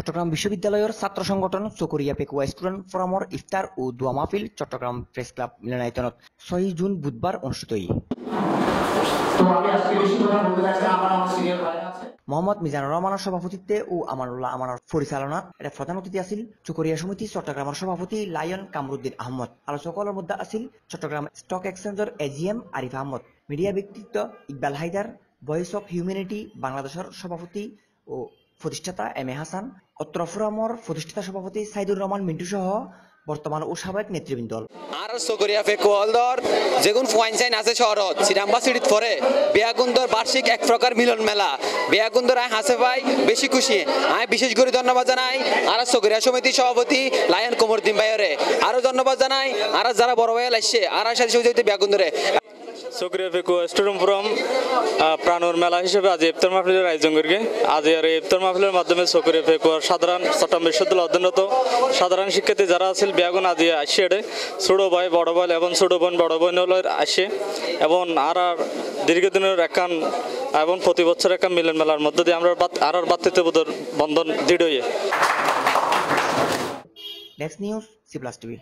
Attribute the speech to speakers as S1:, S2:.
S1: চট্টগ্রাম বিশ্ববিদ্যালয়ের ছাত্র সংগঠন চকরিয়া পেকুয়া স্টুডেন্ট ফোরামর ইফতার ও দোয়া মাহফিল চট্টগ্রাম প্রেস ক্লাব মিলনায়তনত। ছয় জুন বুধবার অনুষ্ঠিত মোহাম্মদ মিজানুর রহমানের সভাপতিত্বে ও আমানুল্লাহ আমানের পরিচালনাত এটা প্রধান অতিথি আছিল চকরিয়া সমিতি চট্টগ্রামের সভাপতি লায়ন কামরুদ্দিন আহমদ। আলোচকর মধ্যে আছিল চট্টগ্রাম স্টক এক্সচেঞ্জের এজিএম আরিফ আহমদ। মিডিয়া ব্যক্তিত্ব Iqbal Haider, voice of humanity বাংলাদেশের সভাপতি ও প্রতিষ্ঠাতা এম এ হাসান অত্র ফোরামর প্রতিষ্ঠাতা সভাপতি সাইদুর রহমান মিন্টু সহ বর্তমান ও সাবেক নেতৃবৃন্দ
S2: আর সগরিয়া যেগুন ফুয়াইনসাইন আছে পরে বেয়াগুন্দর বার্ষিক এক প্রকার মিলন মেলা। বেয়াগুন্দর আয় হাসে ভাই বেশি খুশি। আয় বিশেষ করে ধন্যবাদ জানাই আর সগরিয়া সমিতি সভাপতি লায়ন কোমরদ্দিন ভাইরে আরও ধন্যবাদ জানাই আর যারা বড় ভাই লাগছে আর সাথে সহযোগিতা বেয়াগুন্দরে
S3: সক্রিয় ফেকু স্টুডেন্ট ফোরাম প্রাণর মেলা হিসেবে আজ ইফতার মাহফিলের আয়োজন করি আজ আর ইফতার মাহফিলের মাধ্যমে সক্রিয় ফেকুয়ার সাধারণ চট্টগ্রাম বিশ্ববিদ্যালয় অধ্যয়নরত সাধারণ শিক্ষার্থী যারা আছিল বিয়াগুন আজি আসে এডে। ছোট ভাই, বড় ভাই এবং ছোট বোন, বড় বোন আসে এবং আর আর দীর্ঘদিনের একান এবং প্রতি বছর একান মিলন মেলার মধ্য দিয়ে আমরা আর আর বাতৃত্ববোধের বন্ধন দৃঢ়
S1: নিউজ সি প্লাস টিভি